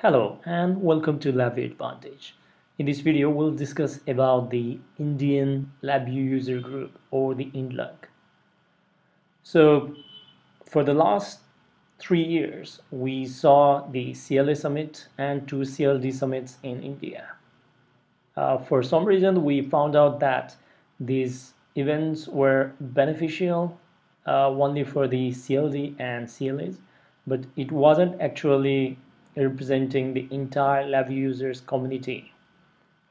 Hello and welcome to LabVIEW Advantage. In this video we'll discuss about the Indian LabVIEW user group or the IndLUG. So for the last three years we saw the CLA summit and two CLD summits in India. Uh, for some reason we found out that these events were beneficial uh, only for the CLD and CLAs but it wasn't actually representing the entire LabVIEW users community.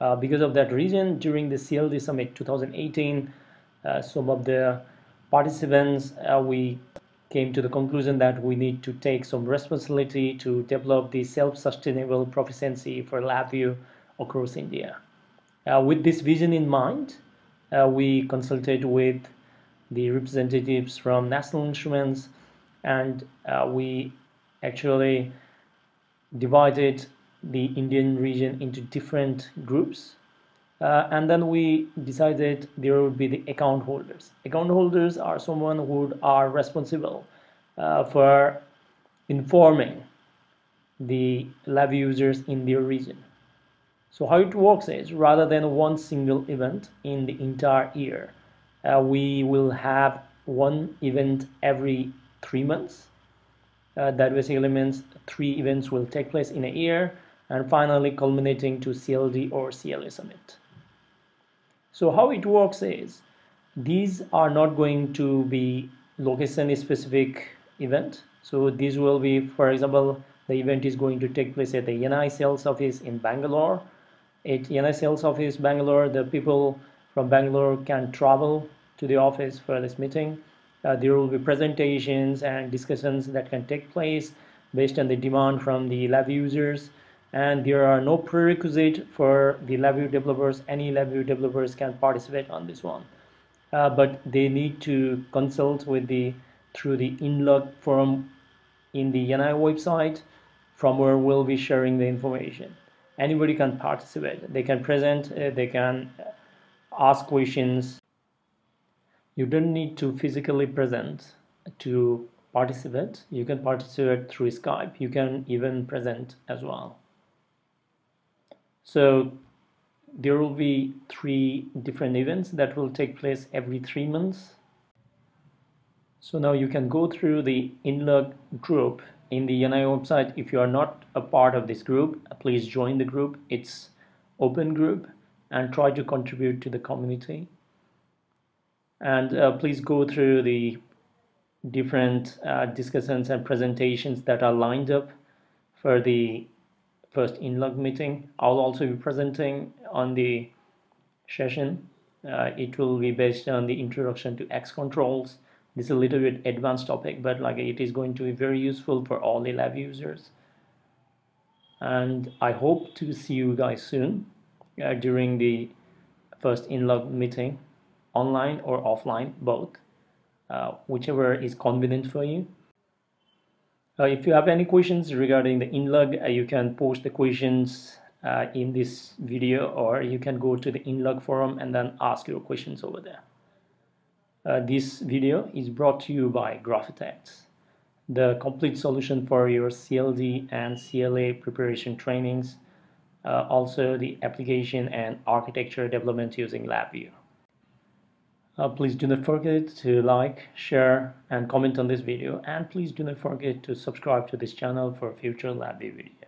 Uh, because of that reason, during the CLD Summit 2018, uh, some of the participants, uh, we came to the conclusion that we need to take some responsibility to develop the self-sustainable proficiency for LabVIEW across India. Uh, with this vision in mind, uh, we consulted with the representatives from National Instruments and uh, we actually divided the Indian region into different groups uh, and then we decided there would be the account holders. Account holders are someone who are responsible uh, for informing the lab users in their region. So how it works is rather than one single event in the entire year, uh, we will have one event every three months. Uh, that basically means three events will take place in a year and finally culminating to CLD or CLA summit. So how it works is these are not going to be location specific event. So these will be, for example, the event is going to take place at the NI sales office in Bangalore. At NI sales office Bangalore, the people from Bangalore can travel to the office for this meeting uh, there will be presentations and discussions that can take place based on the demand from the lab users. And there are no prerequisite for the LabVIEW developers any LabVIEW developers can participate on this one. Uh, but they need to consult with the through the IndLUG forum in the NI website from where we'll be sharing the information. Anybody can participate. They can present uh, they can ask questions you don't need to physically present to participate you can participate through Skype. You can even present as well. So there will be three different events that will take place every three months. So now you can go through the IndLUG group in the NI website. If you are not a part of this group please join the group. It's open group and try to contribute to the community and uh, please go through the different uh, discussions and presentations that are lined up for the first IndLUG meeting. I'll also be presenting on the session. Uh, it will be based on the introduction to X controls. This is a little bit advanced topic, but like it is going to be very useful for all the lab users. And I hope to see you guys soon uh, during the first IndLUG meeting online or offline both uh, whichever is convenient for you. Uh, if you have any questions regarding the IndLUG uh, you can post the questions uh, in this video or you can go to the IndLUG forum and then ask your questions over there. Uh, this video is brought to you by Grafitects the complete solution for your CLD and CLA preparation trainings uh, also the application and architecture development using LabVIEW uh, please do not forget to like, share and comment on this video and please do not forget to subscribe to this channel for future LabVIEW videos.